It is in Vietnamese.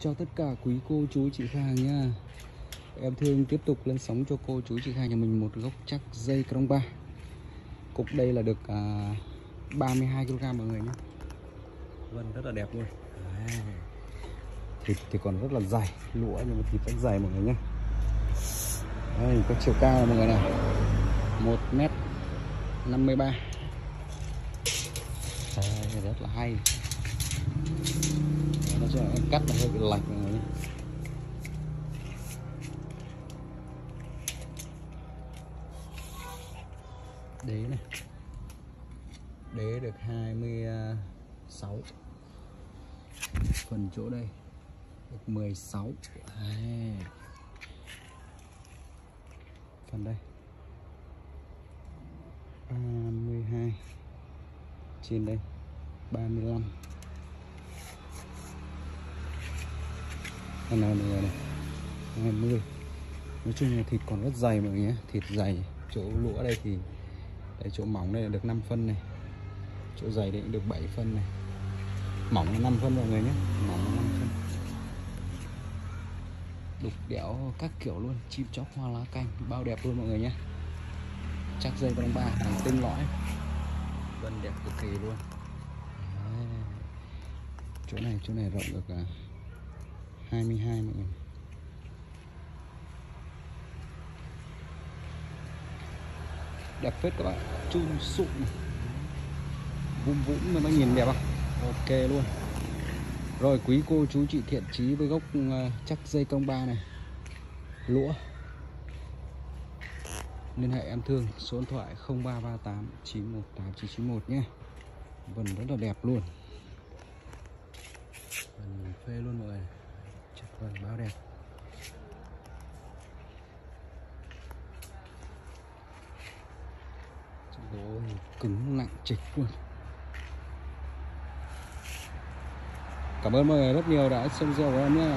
cho tất cả quý cô chú chị khách hàng nha. Em thương tiếp tục lên sóng cho cô chú chị khách hàng nhà mình một gốc chắc dây crong ba. Cục đây là được à, 32kg mọi người nhé. Vân rất là đẹp luôn. Đấy. Thịt thì còn rất là dài Lũa nhưng mà thịt rất dài mọi người nhé. Đây có chiều cao mọi người này. 1m53 Đây, rất là hay nó sẽ cắt nó hơi bị lạch mọi đế này. Đế được 26 phần chỗ đây được 16 à. phần đây. 32 trên đây 35 con nào mọi này. 20 nói chung là thịt còn rất dày mọi người nhé. Thịt dày chỗ lũa đây thì đây chỗ mỏng đây là được 5 phân này. Chỗ dày đây cũng được 7 phân này. Mỏng là 5 phân mọi người nhé. Mỏng là 5 phân. Đục đẽo các kiểu luôn. Chim chóc hoa lá canh bao đẹp luôn mọi người nhé. Chắc dây con ba hàng tinh lõi. Vân đẹp cực kỳ luôn. Đấy. chỗ này chỗ này rộng được à, 22 mọi người. Đẹp phết các bạn. Chun sụn vũng vũng mà nó nhìn đẹp không? Ok luôn. Rồi, quý cô chú chị thiện trí với gốc ờ, chắc dây công ba này. Lũa. Liên hệ em thương, số điện thoại 0338 918 991 nhé. Vần rất là đẹp luôn. Vần phê luôn mọi người chặt vần bao đẹp Ôi, cứng nặng trịch luôn. Cảm ơn mọi người rất nhiều đã xem video của em nhé